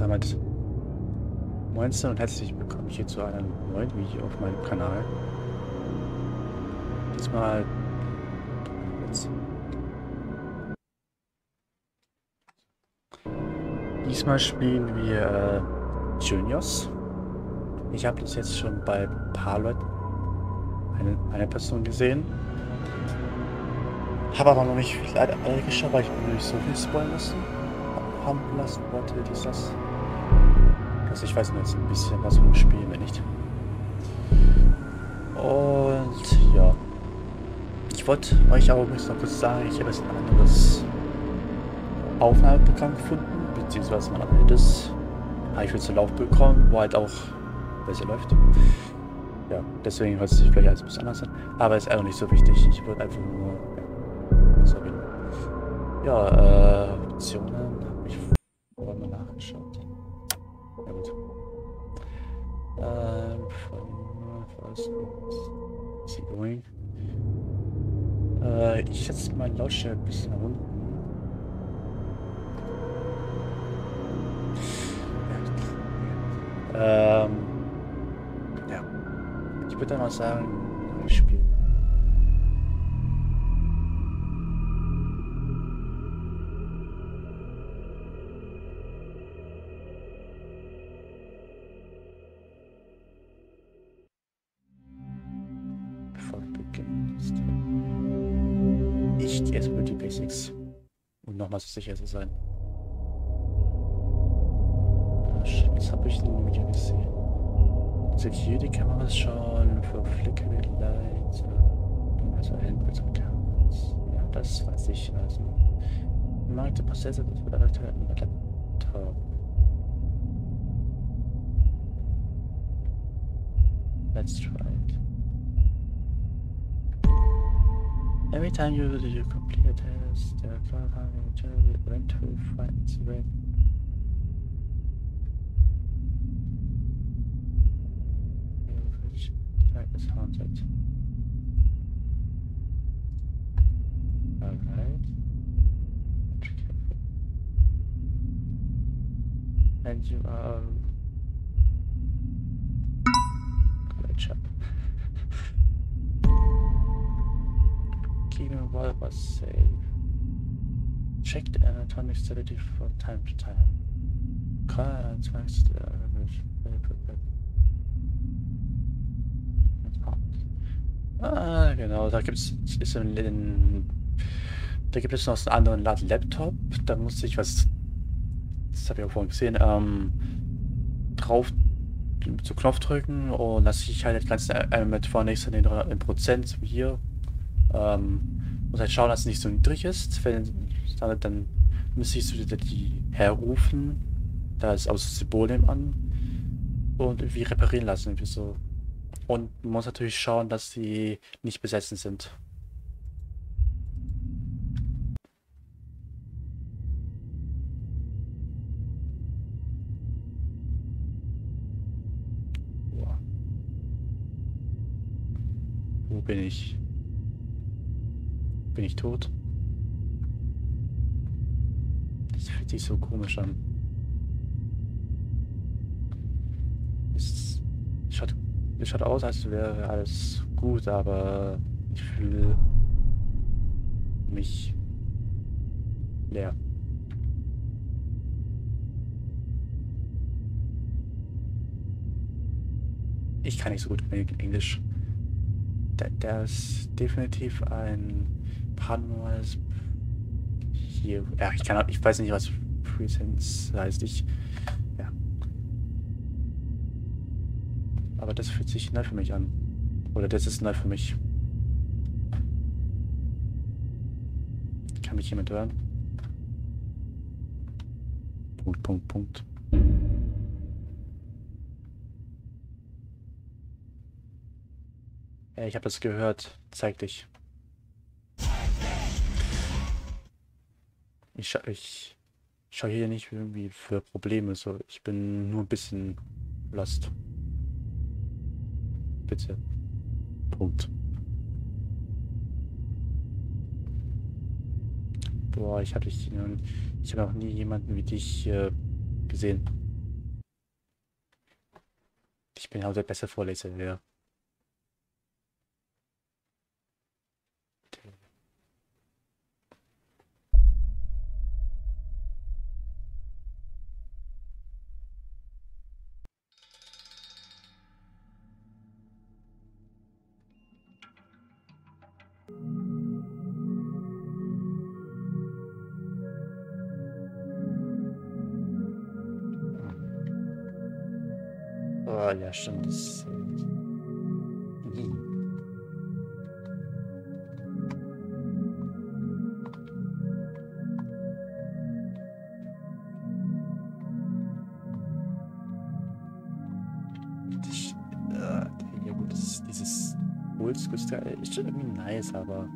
damit Moinsen und herzlich willkommen hier zu einem neuen Video auf meinem Kanal. Diesmal jetzt. Diesmal spielen wir äh, Juniors. Ich habe das jetzt schon bei ein paar Leuten, eine, eine Person gesehen. Habe aber noch nicht leider geschaut, weil ich mir nicht so viel spoilern lassen haben lassen. Warte, ist das? Also ich weiß nur jetzt ein bisschen was von dem Spiel, wenn nicht. Und ja. Ich wollte euch aber übrigens noch kurz sagen, ich habe jetzt ein anderes Aufnahmeprogramm gefunden, beziehungsweise mein altes habe ich für zu Lauf bekommen, wo halt auch besser läuft. Ja, deswegen hört es sich vielleicht alles ein bisschen anders an. Aber ist auch nicht so wichtig. Ich würde einfach nur. Ja, äh, Ähm, von first see going. Äh, ich setze meinen Lautstärke ein bisschen unten. Ähm, ja. Ich würde dann mal sagen, Basics. Um nochmal so sicher zu sein. Das habe ich dem Video gesehen. Security-Kameras schauen, für Flickering Lights, also Handbilds und Kameras. Ja, das weiß ich. Also, Markte Prozesse, das wird aktuell im Laptop. Let's try Every time you, you complete a test, the cloud hunting generally went to fights with which track is haunted. Alright. And you are um, good job. Water was safe. Check the anatomic stability from time to time. Call and twice the average. Ah, genau, da gibt es ist in, in, da gibt es noch einen anderen Laptop. Da muss ich was, das habe ich auch vorhin gesehen, ähm, drauf zu Knopf drücken und lasse ich halt das Ganze äh, mit vornächst in den Prozent hier. Ähm, muss halt schauen, dass es nicht so niedrig ist. Wenn dann, dann müsste ich so die, die herrufen. Da ist aus Symbol an und irgendwie reparieren lassen, irgendwie so. Und man muss natürlich schauen, dass sie nicht besessen sind. Wo bin ich? Bin ich tot? Das fühlt sich so komisch an. Es schaut es schaut aus, als wäre alles gut, aber ich fühle mich leer. Ich kann nicht so gut Englisch. Da, ist definitiv ein paranormales hier. Ja, ich kann ich weiß nicht, was Presence heißt. Ich Aber das fühlt sich neu für mich an. Oder das ist neu für mich. Kann mich jemand hören? Punkt, Punkt, Punkt. Ich habe das gehört. Zeig dich. Ich, scha ich schaue hier nicht irgendwie für Probleme. So, ich bin nur ein bisschen lost bitte. Punkt. Boah, ich habe dich, ich habe noch nie jemanden wie dich äh, gesehen. Ich bin auch der beste Vorleser, ja. Ja, stimmt. Das, hm. Äh, ja gut, das, dieses Oldschool-Style ist schon irgendwie nice, aber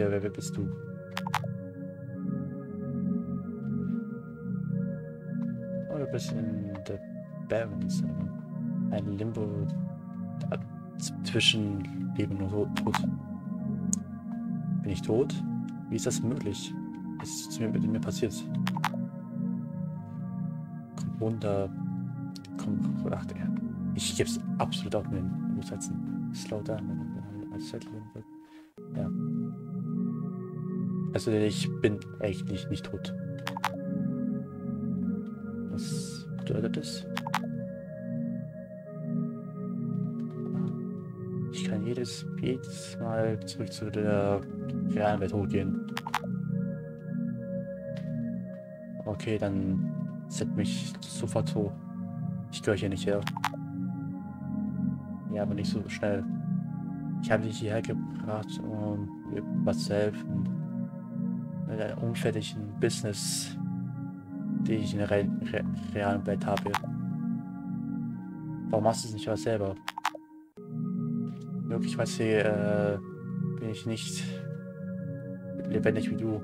Hier? Wer, wer bist du? Oh, du bist in der Barrens. Ein Limbo zwischen Leben und Tod. Bin ich tot? Wie ist das möglich? Was ist mit mir passiert? Komm runter, komm, ach, ich gebe es absolut auf den Umsetzen. Slow down, Settling. Also ich bin echt nicht, nicht tot. Was bedeutet das? Ich kann jedes, jedes Mal zurück zu der realen Welt hochgehen. Okay, dann set mich sofort hoch. Ich gehöre hier nicht her. Ja, aber nicht so schnell. Ich habe dich hierher gebracht, um mir was zu helfen. Mit einem unfertigen Business, die ich in der re re realen Welt habe. Warum machst du es nicht was selber? Möglicherweise äh, bin ich nicht lebendig wie du.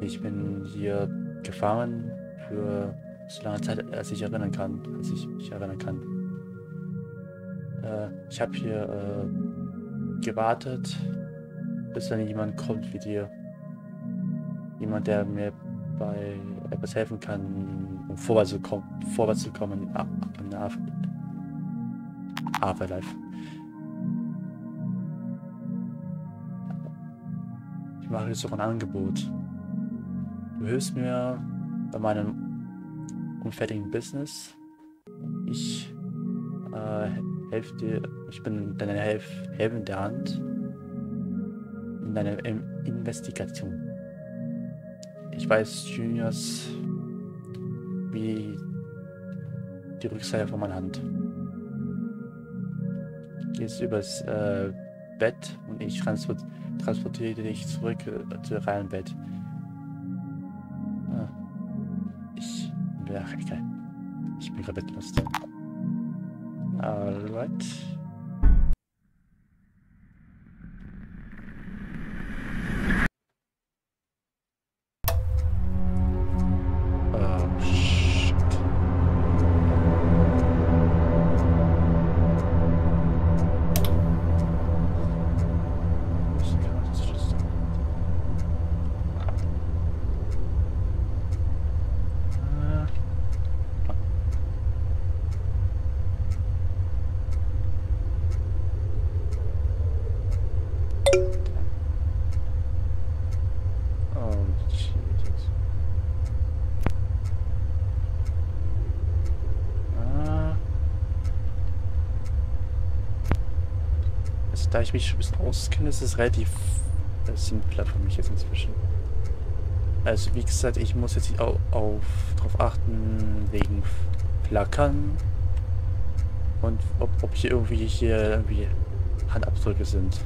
Ich bin hier gefangen für so lange Zeit, als ich erinnern kann, als ich mich erinnern kann. Äh, ich habe hier äh, gewartet, bis dann jemand kommt wie dir. Jemand, der mir bei etwas helfen kann, um vorwärts zu kommen, vorwärts zu kommen in Afterlife. Ich mache jetzt auch ein Angebot. Du hilfst mir bei meinem unfertigen Business. Ich äh, helfe dir, ich bin deine Helf helfende Hand in deiner in Investigation. Ich weiß Juniors wie die Rückseite von meiner Hand. Gehst übers äh, Bett und ich transport transportiere dich zurück äh, zu realen Bett. Ja, egal. Ich bin gerade etwas. Alright. Ich mich ein bisschen auskenne, ist es relativ simpler für mich jetzt inzwischen. Also wie gesagt, ich muss jetzt auch auf, darauf achten, wegen Flackern und ob, ob hier irgendwie hier irgendwie Handabdrücke sind.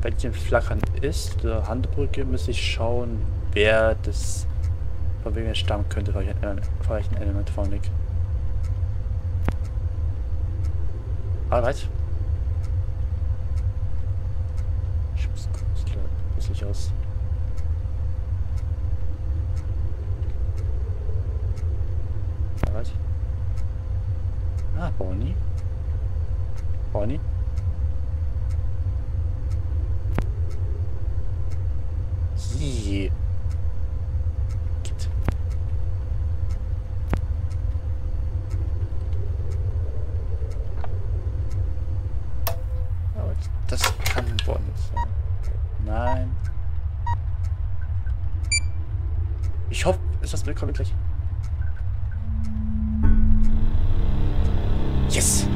Wenn hier ein Flackern ist, oder Handbrücke, muss ich schauen, wer das von wem er stammen könnte, weil ich ein Element Phonic. Alright. Ich muss gruselig aus. Alright. Ah, Bonnie. Bonnie. Sie. Geht. Aber das Bonnie sein. Nein. Ich hoffe, ist das willkommen gleich. Yes!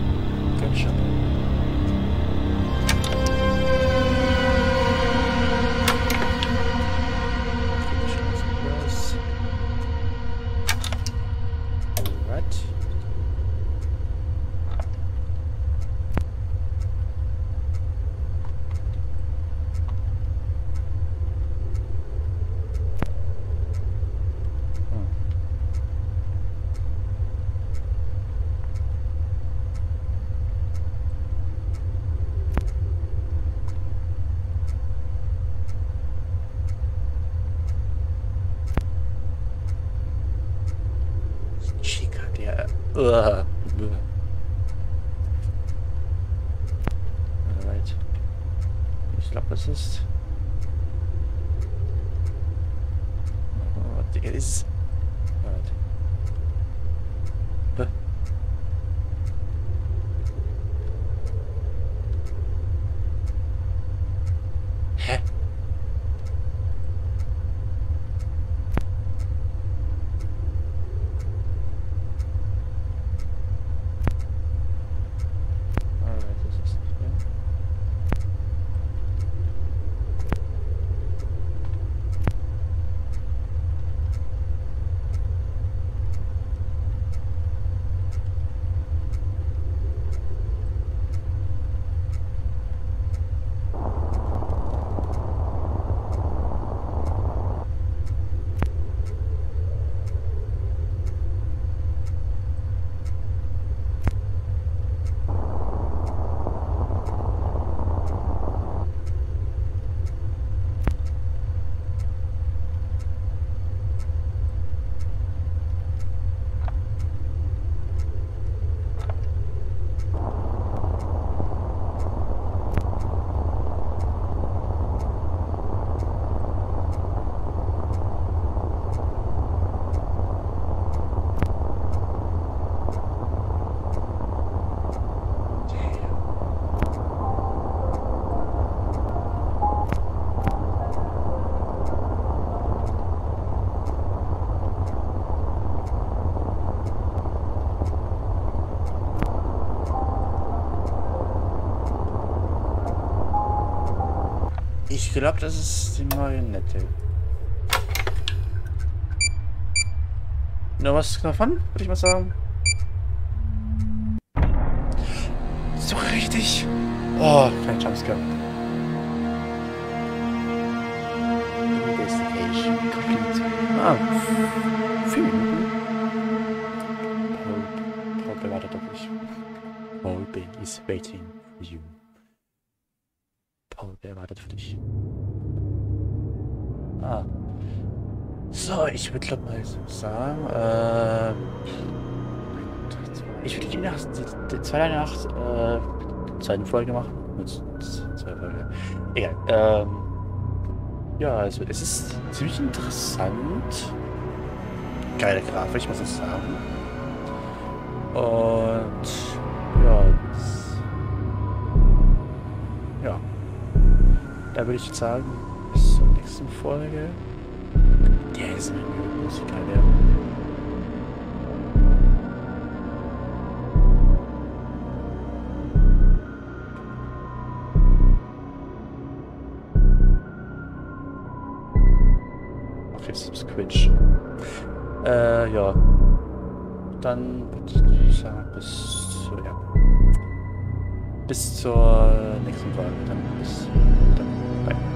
Alright. Ich glaube, das ist. Oh, Digga, das ist. Alright. Hä? Hä? Alright, das ist nicht mehr. Ich glaube, das ist die Marionette. Nur was davon, würde ich mal sagen. So richtig. Oh, kein Jumpscare. Investigation complete. Ah, vier Minuten. Paul, Paul bewartet auf mich. Paul is waiting for you. Wer wartet für dich? Ah. So, ich würde glaube mal so sagen, äh, ich würde die Nacht, die, die zweite Nacht, äh, zweiten Folge machen. Zwei Folge. Egal. Ähm, ja, also es ist ziemlich interessant. Geile Grafik, muss ich sagen. Und ja. Da würde ich jetzt sagen, bis zur nächsten Folge. Der ist eine Musiker, der. Quitch. Äh, ja. Dann würde ich sagen, bis ja. Bis zur nächsten Folge. Dann bis dann. Bye.